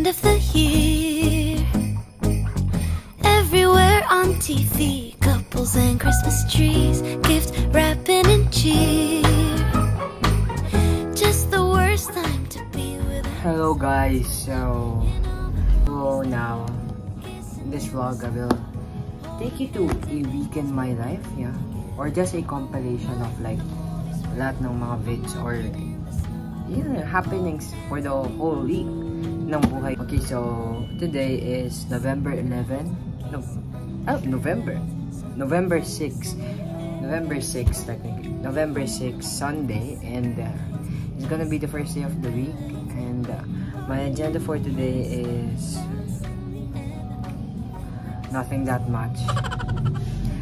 end of the year. Everywhere on TV, couples and Christmas trees, gift wrapping and cheer. Just the worst time to be with Hello guys, so, so now, in this vlog I will take you to a week in my life, yeah, or just a compilation of like, lahat ng mga vids or yeah, happenings for the whole week ng buhay. Okay, so, today is November 11, no, oh, November, November 6, November 6 technically, November 6, Sunday, and uh, it's gonna be the first day of the week, and uh, my agenda for today is nothing that much.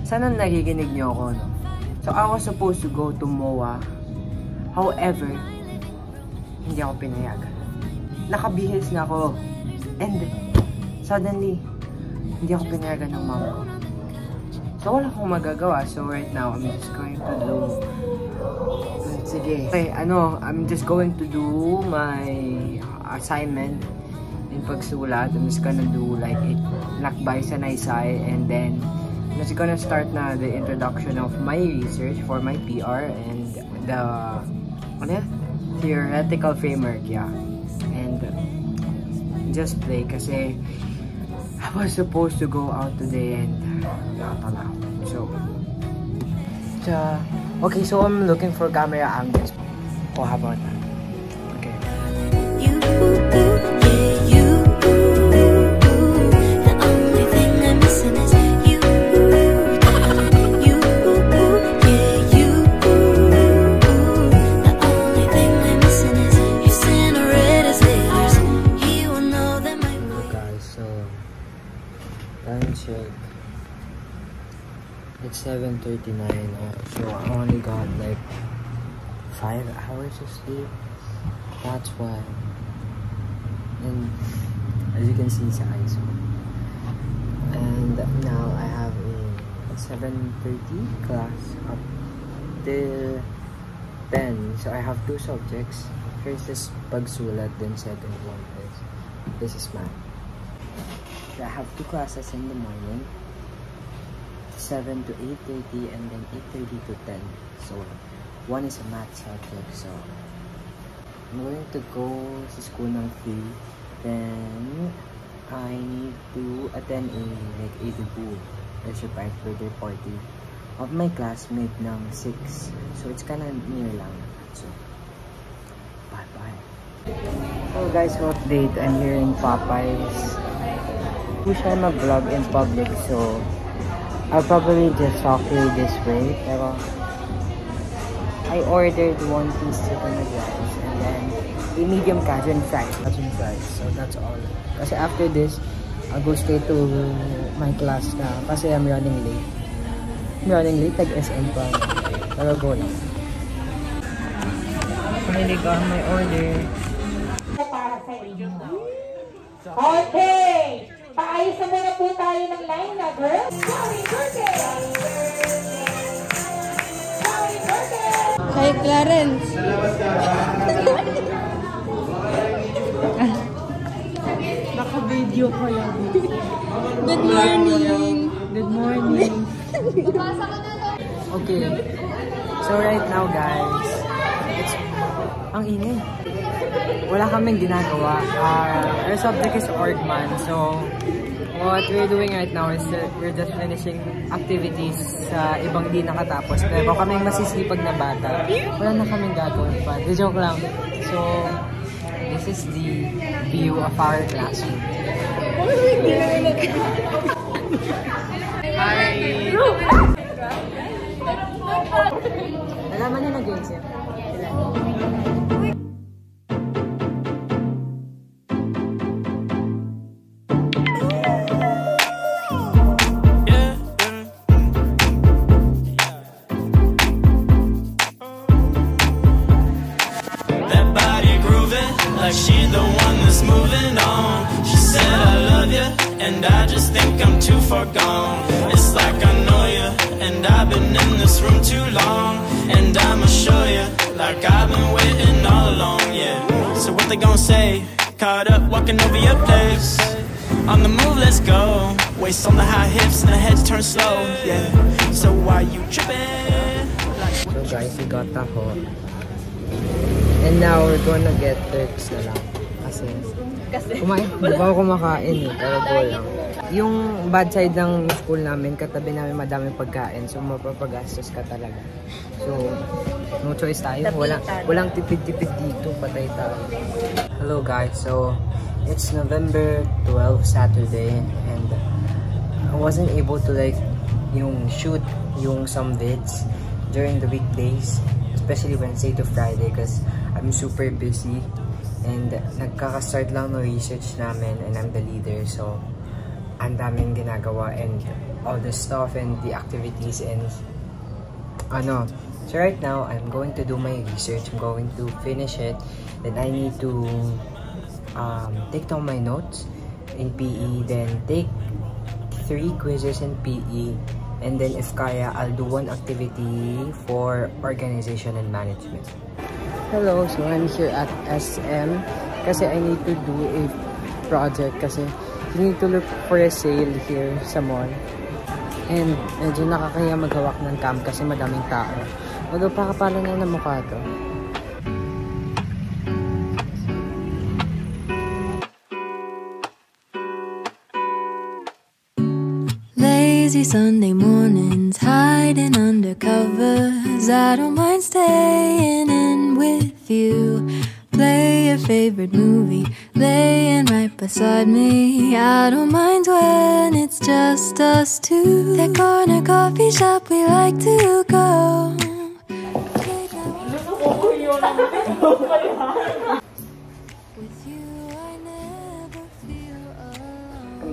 Sana nakikinig niyo ako, no? So, I was supposed to go to MOA. However, hindi ako pinayagan. Nakabihis na ako. And, suddenly, hindi ako pinayagan ng mama ko. So, wala akong magagawa. So, right now, I'm just going to do... Sige. Okay, ano, I'm just going to do my assignment in pagsulat. I'm just gonna do like it, lakbay sa naysay, and then I'm just gonna start na the introduction of my research for my PR and the ano theoretical framework, yeah. Just play kasi I was supposed to go out today and uh, nakatala ako. So, so, okay, so I'm looking for camera angles. Oh, how about that? 5 hours of sleep. That's why. And as you can see eyes ko. And now I have a 7.30 class up till 10. So I have two subjects. First is pagsulat, then second one is this is math. So I have two classes in the morning, 7 to 8.30 and then 8.30 to 10. So one is a math subject. So I'm going to go to school ng 3. Then I need to attend a like a debut a part birthday party of my classmate ng 6. So it's kinda near lang. So bye bye. So guys, update. I'm here in Popeyes. Hindi siya a vlog in public, so I'll probably just talk to you this way. Pero I ordered one piece chicken rice and then a medium Cajun fries. Cajun fries. So that's all. Kasi after this, I'll go straight to my class na kasi I'm running late. I'm running late, tag-SM pa. Pero go lang. Pumili ko my order. para sa inyo. Okay! Paayos na muna po tayo ng line na, girls. Happy birthday! Kay Clarence. Naka-video ko lang. Good morning. Good morning. okay. So right now guys, it's ang ingay. Wala kaming ginagawa. Uh, our subject is Orgman. So what we're doing right now is that we're just finishing activities sa ibang di nakatapos. Pero kaming masisipag na bata. Wala na kaming gagawin pa. The joke lang. So this is the view of our classroom. Hi! Nalaman niyo na games just think I'm too far gone. It's like I know you, and I've been in this room too long. And I'ma show you, like I've been waiting all along, yeah. So what they gonna say? Caught up walking over your place. On the move, let's go. Waist on the high hips and the heads turn slow. Yeah. So why you tripping? So guys, we got taho. And now we're gonna get Turks na lang. Kasi, kumain, di ba ako kumakain eh, pero go lang. Yung bad side ng school namin, katabi namin madaming pagkain, so mapapagastos ka talaga. So, no choice tayo. Walang, walang tipid-tipid dito, patay tayo. Hello guys, so it's November 12, Saturday, and I wasn't able to like yung shoot yung some vids during the weekdays, especially Wednesday to Friday because I'm super busy. And nagkaka-start lang no research namin and I'm the leader. So ang daming ginagawa and all the stuff and the activities and ano so right now I'm going to do my research. I'm going to finish it. Then I need to um, take down my notes in PE then take three quizzes in PE and then if kaya I'll do one activity for organization and management. Hello, so I'm here at SM kasi I need to do a project kasi you need to look for a sale here sa mall. And medyo nakakaya maghawak ng cam kasi madaming tao. Although pakapala na ng mukha to. Lazy Sunday mornings, hiding under covers. I don't mind staying in with you. Play your favorite beside me. I don't mind when it's just us two. That corner coffee shop we like to go. With you, I never feel alone.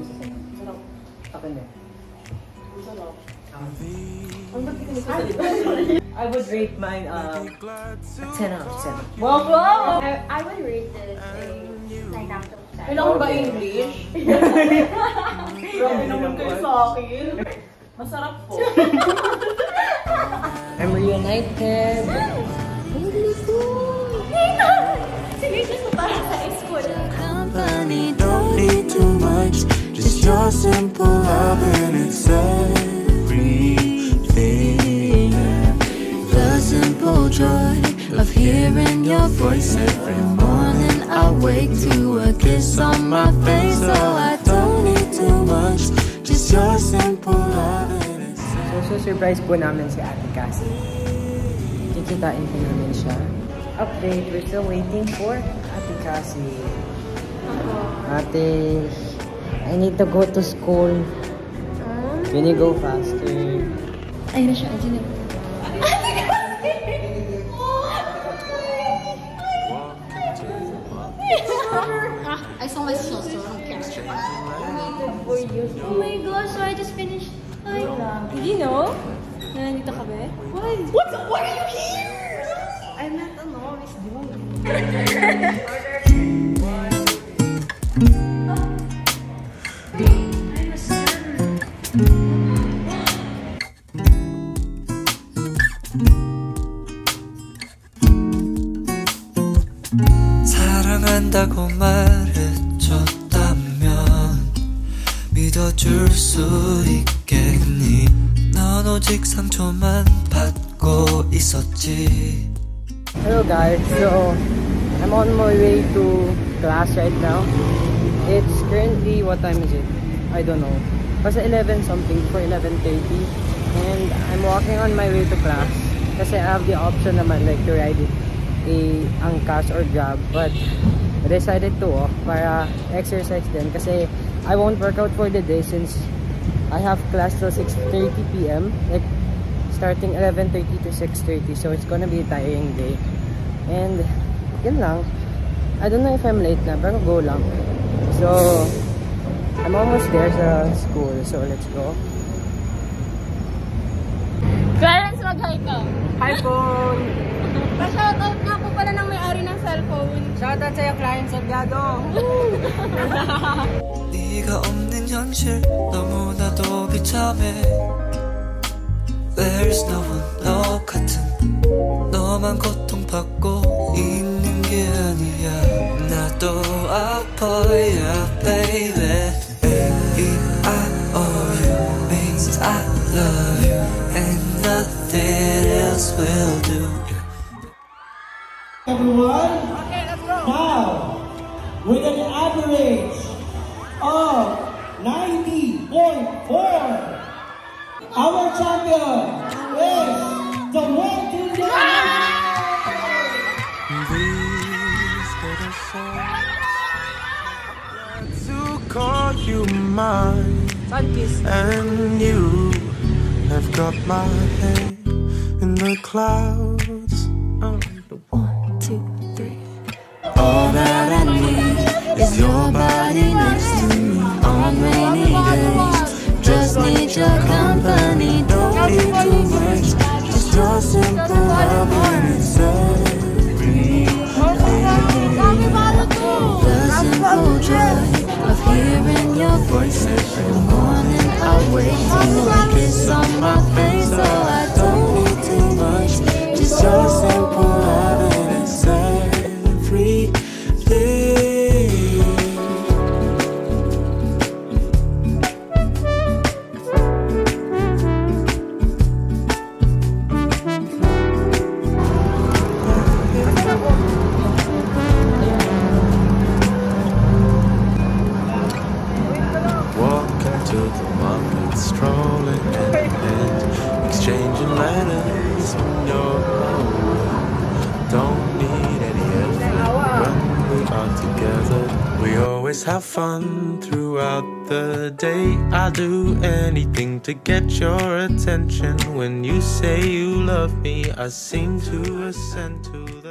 I would rate mine um, A 10 out of 10. Wow, wow! I, I would rate this a 9 out of 10. Kailangan ba English? Grabe naman kayo sa akin. Masarap po. I'm reunited! Sige, gusto para sa school. Company Don't need too much, just your simple love and it's everything. The simple joy of hearing your voice every morning. I wake to a kiss on my face, so I don't need too much. Just your simple love and it's So, so surprise po namin si Ate Cassie. Kikitain po namin siya. Update, we're still waiting for Ate Cassie. Ate, I need to go to school. Ah. Can you go faster? Ayun na siya, ayun na. so much sauce on ketchup. Oh my gosh, so I just finished. Ay, you know? Nandito ka ba? What? What? Why are you here? I'm not alone. It's you. So I'm on my way to class right now. It's currently, what time is it? I don't know. Basta 11 something for 11.30 and I'm walking on my way to class. Kasi I have the option naman like to ride it eh, a angkas or grab but I decided to walk para exercise din. Kasi I won't work out for the day since I have class till 6.30pm like starting 11.30 to 6.30 so it's gonna be a tiring day and yun lang I don't know if I'm late na pero go lang so I'm almost there sa school so let's go Clarence, mag-hi ka. Hi phone! Pa-shoutout nga po pala ng may-ari ng cellphone. Shoutout sa'yo Clarence Sagado! 네가 없는 현실 너무나도 비참해 There's no one 너 같은 너만 고통받고 있는 게 아니야 나 do I for you, baby? A-E-I-O-U means I love you, and nothing else will do. Everyone, now, with an average of 90.4, our champion is the one to These little to call you mine, and you have got my head in the clouds. Oh, one, two, three. All that I need is your body next to me on rainy morning. I wait a kiss on my face, market, strolling hand in hand, exchanging letters home. Don't need any effort when we are together. We always have fun throughout the day. I'll do anything to get your attention. When you say you love me, I seem to ascend to.